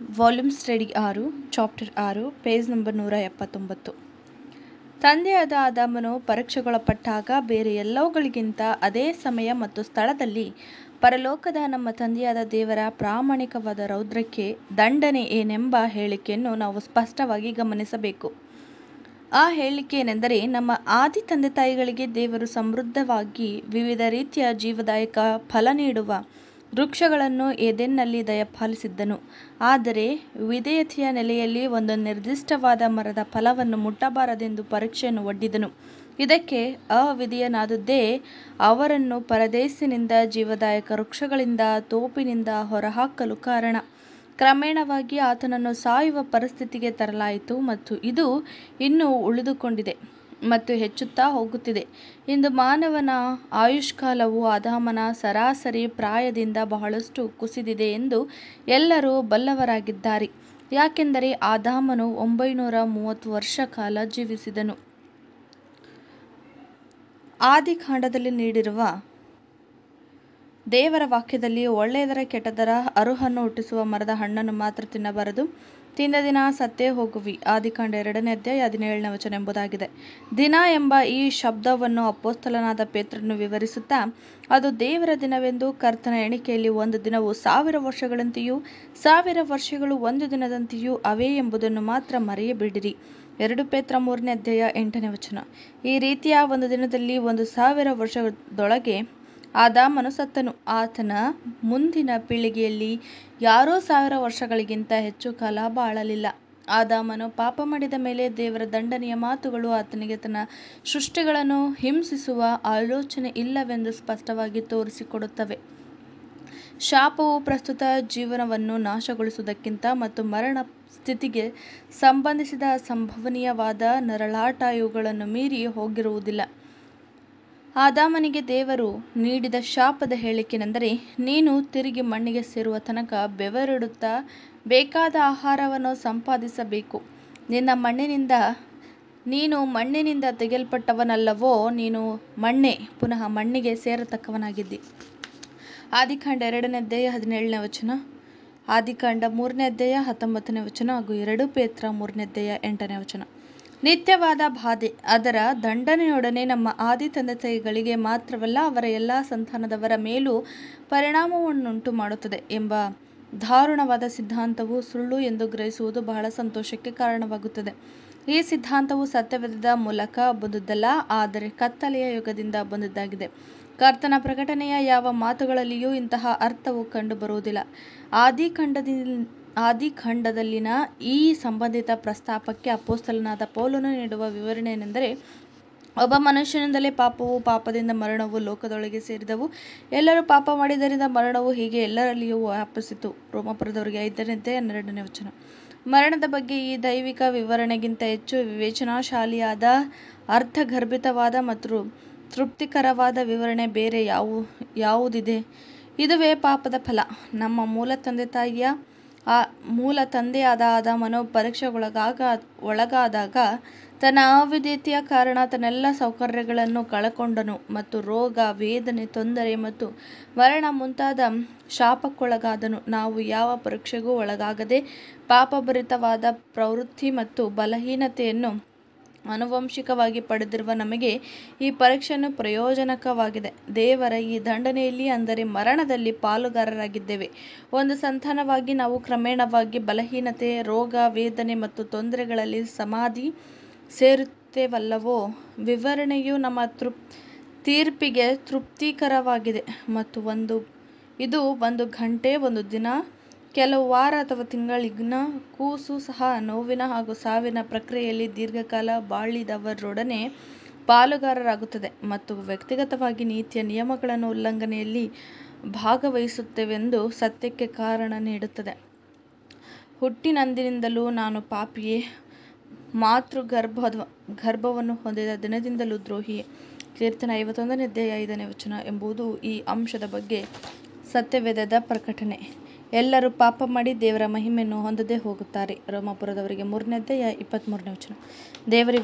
Volume study ಆರು chapter ಆರು page number ನೂರ ಎಪ್ಪತ್ತೊಂಬತ್ತು. ತಂದೆಯಾದ ಆದಾಮನು ಪರೀಕ್ಷೆಗೊಳಪಟ್ಟಾಗ ಬೇರೆ ಎಲ್ಲವುಗಳಿಗಿಂತ ಅದೇ ಸಮಯ ಮತ್ತು ಸ್ಥಳದಲ್ಲಿ ಪರಲೋಕದ ನಮ್ಮ ತಂದೆಯಾದ ದೇವರ ಪ್ರಾಮಾಣಿಕವಾದ ರೌದ್ರಕ್ಕೆ ದಂಡನೆ ಏನೆಂಬ ಹೇಳಿಕೆಯನ್ನು ನಾವು ಸ್ಪಷ್ಟವಾಗಿ ಗಮನಿಸಬೇಕು. ಆ ಹೇಳಿಕೆ ಏನೆಂದರೆ ನಮ್ಮ ಆದಿ ತಂದೆ ತಾಯಿಗಳಿಗೆ ದೇವರು ಸಮೃದ್ಧವಾಗಿ ವಿವಿಧ ರೀತಿಯ ಜೀವದಾಯಕ ಫಲ ನೀಡುವ ವೃಕ್ಷಗಳನ್ನು ಏದೆನ್ನಲ್ಲಿ ದಯಪಾಲಿಸಿದ್ದನು. ಆದರೆ ವಿಧೇಯತೆಯ ನೆಲೆಯಲ್ಲಿ ಒಂದು ನಿರ್ದಿಷ್ಟವಾದ ಮರದ ಫಲವನ್ನು ಮುಟ್ಟಬಾರದೆಂದು ಪರೀಕ್ಷೆಯನ್ನು ಒಡ್ಡಿದನು. ಇದಕ್ಕೆ ಅವಿಧೇಯನಾದದ್ದೇ ಅವರನ್ನು ಪರದೇಸಿನಿಂದ ಜೀವದಾಯಕ ವೃಕ್ಷಗಳಿಂದ ತೋಪಿನಿಂದ ಹೊರಹಾಕಲು ಕಾರಣ. ಕ್ರಮೇಣವಾಗಿ ಆತನನ್ನು ಸಾಯುವ ಪರಿಸ್ಥಿತಿಗೆ ತರಲಾಯಿತು ಮತ್ತು ಇದು ಇನ್ನೂ ಉಳಿದುಕೊಂಡಿದೆ. ಮತ್ತು ಹೆಚ್ಚುತ್ತಾ ಹೋಗುತ್ತಿದೆ. ಇಂದು ಮಾನವನ ಆಯುಷ್ಕಾಲವು ಆದಾಮನ ಸರಾಸರಿ ಪ್ರಾಯದಿಂದ ಬಹಳಷ್ಟು ಕುಸಿದಿದೆ ಎಂದು ಎಲ್ಲರೂ ಬಲ್ಲವರಾಗಿದ್ದಾರೆ. ಯಾಕೆಂದರೆ ಆದಾಮನು ಒಂಬೈನೂರ ಮೂವತ್ತು ವರ್ಷ ಕಾಲ ಜೀವಿಸಿದನು. ಆದಿಕಾಂಡದಲ್ಲಿ ನೀಡಿರುವ ದೇವರ ವಾಕ್ಯದಲ್ಲಿ ಒಳ್ಳೆಯದರ ಕೆಟ್ಟದರ ಅರುಹನ್ನು ಹುಟ್ಟಿಸುವ ಮರದ ಹಣ್ಣನ್ನು ಮಾತ್ರ ತಿನ್ನಬಾರದು. ತಿಂದ ದಿನ ಸತ್ತೇ ಹೋಗುವಿ. ಆದಿಕಾಂಡ ಎರಡನೇ ಅಧ್ಯಾಯ ಹದಿನೇಳನೇ ವಚನ ಎಂಬುದಾಗಿದೆ. ದಿನ ಎಂಬ ಈ ಶಬ್ದವನ್ನು ಅಪ್ಪೋಸ್ತಲನಾದ ಪೇತ್ರನ್ನು ವಿವರಿಸುತ್ತಾ, ಅದು ದೇವರ ದಿನವೆಂದು ಕರ್ತನ ಎಣಿಕೆಯಲ್ಲಿ ಒಂದು ದಿನವು ಸಾವಿರ ವರ್ಷಗಳಂತೆಯೂ, ಸಾವಿರ ವರ್ಷಗಳು ಒಂದು ದಿನದಂತೆಯೂ ಅವೇ ಎಂಬುದನ್ನು ಮಾತ್ರ ಮರೆಯಬೇಡಿರಿ. ಎರಡು ಪೇತ್ರ ಮೂರನೇ ಅಧ್ಯಾಯ ಎಂಟನೇ ವಚನ. ಈ ರೀತಿಯ ಒಂದು ದಿನದಲ್ಲಿ ಒಂದು ಸಾವಿರ ವರ್ಷದೊಳಗೆ ಆದಾಮನು ಸತ್ತನು ಆತನ ಮುಂದಿನ ಪೀಳಿಗೆಯಲ್ಲಿ ಯಾರೂ ಸಾವಿರ ವರ್ಷಗಳಿಗಿಂತ ಹೆಚ್ಚು ಕಾಲ ಬಾಳಲಿಲ್ಲ. ಆದಾಮನು ಪಾಪ ಮಾಡಿದ ಮೇಲೆ ದೇವರ ದಂಡನೆಯ ಮಾತುಗಳು ಆತನಿಗೆ ತನ್ನ ಸೃಷ್ಟಿಗಳನ್ನು ಹಿಂಸಿಸುವ ಆಲೋಚನೆ ಇಲ್ಲವೆಂದು ಸ್ಪಷ್ಟವಾಗಿ ತೋರಿಸಿಕೊಡುತ್ತವೆ. ಶಾಪವು ಪ್ರಸ್ತುತ ಜೀವನವನ್ನು ನಾಶಗೊಳಿಸುವುದಕ್ಕಿಂತ ಮತ್ತು ಮರಣ ಸ್ಥಿತಿಗೆ ಸಂಬಂಧಿಸಿದ ಸಂಭವನೀಯವಾದ ನರಳಾಟ ಇವುಗಳನ್ನು ಮೀರಿ ಹೋಗಿರುವುದಿಲ್ಲ. ಆದಾಮನಿಗೆ ದೇವರು ನೀಡಿದ ಶಾಪದ ಹೇಳಿಕೆನೆಂದರೆ, ನೀನು ತಿರುಗಿ ಮಣ್ಣಿಗೆ ಸೇರುವ ತನಕ ಬೆವರಿಡುತ್ತಾ ಬೇಕಾದ ಆಹಾರವನ್ನು ಸಂಪಾದಿಸಬೇಕು. ನಿನ್ನ ಮಣ್ಣಿನಿಂದ, ನೀನು ಮಣ್ಣಿನಿಂದ ತೆಗೆಯಲ್ಪಟ್ಟವನಲ್ಲವೋ, ನೀನು ಮಣ್ಣೆ, ಪುನಃ ಮಣ್ಣಿಗೆ ಸೇರತಕ್ಕವನಾಗಿದ್ದಿ. ಆದಿಕಾಂಡ ಎರಡನೇ ಅಧ್ಯಾಯ ಹದಿನೇಳನೇ ವಚನ, ಆದಿಕಾಂಡ ಮೂರನೇ ಅಧ್ಯಾಯ ಹತ್ತೊಂಬತ್ತನೇ ವಚನ ಹಾಗೂ ಎರಡು ಪೇತ್ರ ಮೂರನೇ ಅಧ್ಯಾಯ ಎಂಟನೇ ವಚನ. ನಿತ್ಯವಾದ ಬಾಧೆ. ಅದರ ದಂಡನೆಯೊಡನೆ ನಮ್ಮ ಆದಿ ತಂದೆ ತಾಯಿಗಳಿಗೆ ಮಾತ್ರವಲ್ಲ ಅವರ ಎಲ್ಲ ಸಂತಾನದವರ ಮೇಲೂ ಪರಿಣಾಮವನ್ನುಂಟು ಮಾಡುತ್ತದೆ ಎಂಬ ದಾರುಣವಾದ ಸಿದ್ಧಾಂತವು ಸುಳ್ಳು ಎಂದು ಗ್ರಹಿಸುವುದು ಬಹಳ ಸಂತೋಷಕ್ಕೆ ಕಾರಣವಾಗುತ್ತದೆ. ಈ ಸಿದ್ಧಾಂತವು ಸತ್ಯವೇದ ಮೂಲಕ ಬಂದುದಲ್ಲ ಆದರೆ ಕತ್ತಲೆಯ ಯುಗದಿಂದ ಬಂದದ್ದಾಗಿದೆ. ಕರ್ತನ ಪ್ರಕಟನೆಯ ಯಾವ ಮಾತುಗಳಲ್ಲಿಯೂ ಇಂತಹ ಅರ್ಥವು ಕಂಡುಬರುವುದಿಲ್ಲ. ಆದಿಖಂಡದಿಂದ ಆದಿಖಂಡದಲ್ಲಿನ ಈ ಸಂಬಂಧಿತ ಪ್ರಸ್ತಾಪಕ್ಕೆ ಅಪೋಸ್ತಲನಾದ ಪೌಲನು ನೀಡುವ ವಿವರಣೆ ಏನೆಂದರೆ ಒಬ್ಬ ಮನುಷ್ಯನಿಂದಲೇ ಪಾಪವು ಪಾಪದಿಂದ ಮರಣವು ಲೋಕದೊಳಗೆ ಸೇರಿದವು. ಎಲ್ಲರೂ ಪಾಪ ಮಾಡಿದ್ದರಿಂದ ಮರಣವು ಹೀಗೆ ಎಲ್ಲರಲ್ಲಿಯೂ ವ್ಯಾಪಿಸಿತು. ರೋಮಪುರದವರಿಗೆ ಐದನೇ ಹನ್ನೆರಡನೇ ವಚನ. ಮರಣದ ಬಗ್ಗೆ ಈ ದೈವಿಕ ವಿವರಣೆಗಿಂತ ಹೆಚ್ಚು ವಿವೇಚನಾಶಾಲಿಯಾದ, ಅರ್ಥಗರ್ಭಿತವಾದ ಮತ್ತು ತೃಪ್ತಿಕರವಾದ ವಿವರಣೆ ಬೇರೆ ಯಾವು, ಯಾವುದಿದೆ? ಇದುವೇ ಪಾಪದ ಫಲ. ನಮ್ಮ ಮೂಲ ತಂದೆ ತಾಯಿಯ ಆ ಮೂಲ ತಂದೆಯಾದ ಆದಾಮನು ಪರೀಕ್ಷೆಗೊಳಗಾಗ ಒಳಗಾದಾಗ, ತನ್ನ ಅವಿಧೇಯತೆಯ ಕಾರಣ ತನ್ನೆಲ್ಲ ಸೌಕರ್ಯಗಳನ್ನು ಕಳಕೊಂಡನು ಮತ್ತು ರೋಗ, ವೇದನೆ, ತೊಂದರೆ ಮತ್ತು ಮರಣ ಮುಂತಾದ ಶಾಪಕ್ಕೊಳಗಾದನು. ನಾವು ಯಾವ ಪರೀಕ್ಷೆಗೂ ಒಳಗಾಗದೆ ಪಾಪಭರಿತವಾದ ಪ್ರವೃತ್ತಿ ಮತ್ತು ಬಲಹೀನತೆಯನ್ನು ಆನುವಂಶಿಕವಾಗಿ ಪಡೆದಿರುವ ನಮಗೆ ಈ ಪರೀಕ್ಷೆಯನ್ನು ಪ್ರಯೋಜನಕವಾಗಿದೆ. ದೇವರ ಈ ದಂಡನೆಯಲ್ಲಿ ಅಂದರೆ ಮರಣದಲ್ಲಿ ಪಾಲುಗಾರರಾಗಿದ್ದೇವೆ. ಒಂದು ಸಂತಾನವಾಗಿ ನಾವು ಕ್ರಮೇಣವಾಗಿ ಬಲಹೀನತೆ, ರೋಗ, ವೇದನೆ ಮತ್ತು ತೊಂದರೆಗಳಲ್ಲಿ ಸಮಾಧಿ ಸೇರುತ್ತೇವಲ್ಲವೋ, ವಿವರಣೆಯು ನಮ್ಮ ತೃಪ್, ತೀರ್ಪಿಗೆ ತೃಪ್ತಿಕರವಾಗಿದೆ. ಮತ್ತು ಒಂದು, ಇದು ಒಂದು ಗಂಟೆ ಒಂದು ದಿನ ಕೆಲವು ವಾರ ಅಥವಾ ತಿಂಗಳಿಗ್ನ ಕೂಸು ಸಹ ನೋವಿನ ಹಾಗೂ ಸಾವಿನ ಪ್ರಕ್ರಿಯೆಯಲ್ಲಿ ದೀರ್ಘಕಾಲ ಬಾಳಿದವರೊಡನೆ ಪಾಲುಗಾರರಾಗುತ್ತದೆ ಮತ್ತು ವ್ಯಕ್ತಿಗತವಾಗಿ ನೀತಿಯ ನಿಯಮಗಳನ್ನು ಉಲ್ಲಂಘನೆಯಲ್ಲಿ ಭಾಗವಹಿಸುತ್ತೇವೆಂದು ಸತ್ಯಕ್ಕೆ ಕಾರಣ ನೀಡುತ್ತದೆ. ಹುಟ್ಟಿನಂದಿನಿಂದಲೂ ನಾನು ಪಾಪಿಯೇ ಮಾತೃ ಗರ್ಭ ಗರ್ಭವನ್ನು ಹೊಂದಿದ ದಿನದಿಂದಲೂ ದ್ರೋಹಿಯೇ ಕೀರ್ತನೆ ಐವತ್ತೊಂದನೇ ಅಧ್ಯಾಯ ಐದನೇ ವಚನ ಎಂಬುದು ಈ ಅಂಶದ ಬಗ್ಗೆ ಸತ್ಯವೇದದ ಪ್ರಕಟಣೆ. ಎಲ್ಲರೂ ಪಾಪ ಮಾಡಿ ದೇವರ ಮಹಿಮೆಯನ್ನು ಹೊಂದದೆ ಹೋಗುತ್ತಾರೆ. ರೋಮಾಪುರದವರಿಗೆ ಮೂರನೇ ಅಧ್ಯಾಯ ಇಪ್ಪತ್ತ್ಮೂರನೇ ವಚನ. ದೇವರಿ